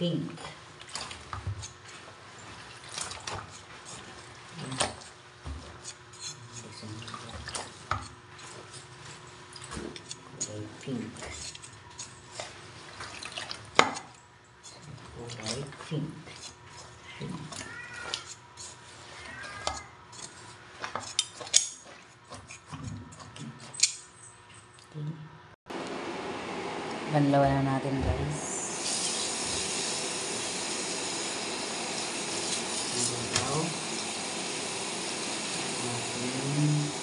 pink. Pink. Pink. Banlawan na natin guys. Banlaw. Natin.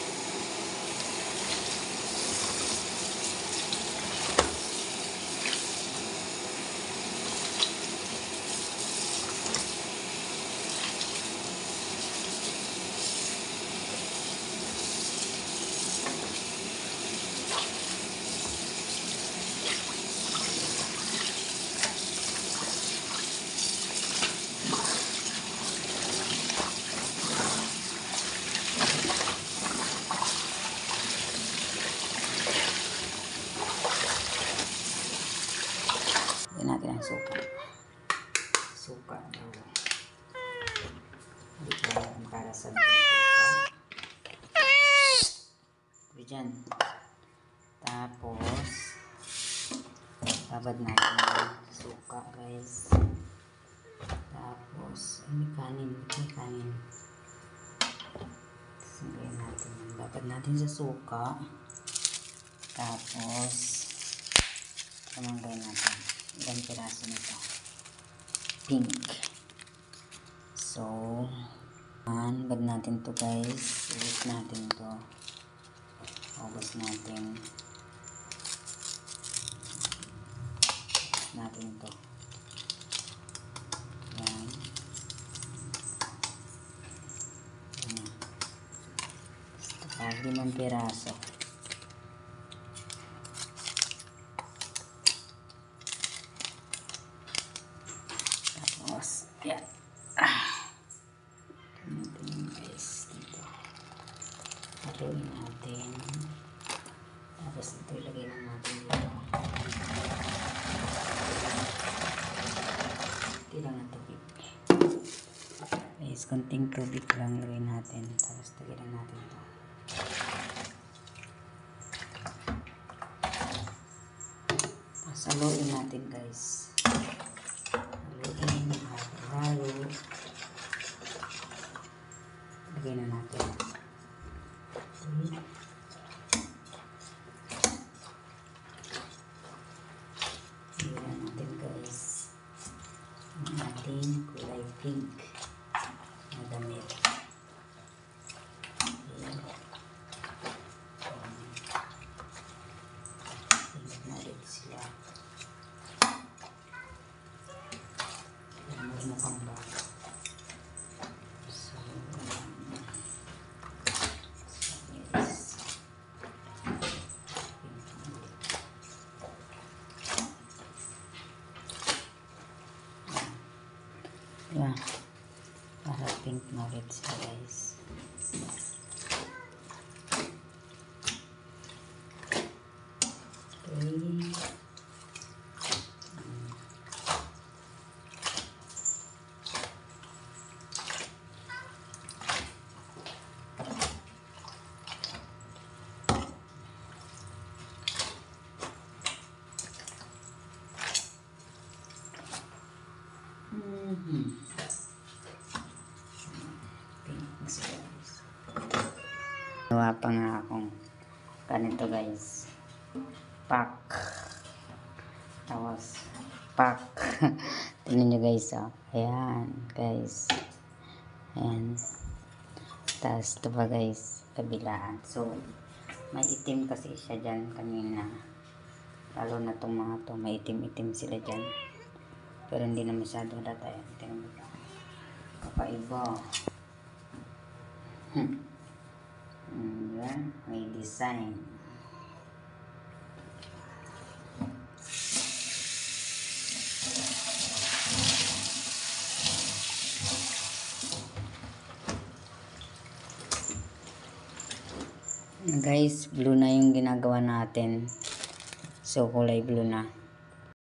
Yan natin ang suka. Daw. Dito natin para sa suka. Dyan. Tapos, babad natin yung suka guys. Tapos, ay, may kanin. May kanin. Sanggayin natin yan. Babad natin sa suka. Tapos, Tumanggay natin. Ilang piraso nito. Pink. So, man, bad natin to guys. Ubus natin to. Ubus natin. Natin to. Yan. Yan. Basta kahit limang piraso. Tapos, yan. Ah. Ito natin yung guys dito. Haluin natin. Tapos ito ilagay na natin dito. Hindi lang ng tubig. Guys, konting tubig lang lagay natin. Tapos lagay na natin ito. Tapos haluin natin guys. Pink Gawa pa nga akong ganito guys. Pack. Tapos, pack. Tingnan nyo guys, oh. Ayan, guys. Ayan. Tapos, ito pa guys, kabilaan. So, may itim kasi siya dyan kanina. Lalo na itong mga to, may itim-itim sila dyan. Pero hindi na masyado data yan. Tingnan mo ba? Kakaiba. Hmm. Hmm, yan. May design. Guys, blue na yung ginagawa natin. So, kulay blue na.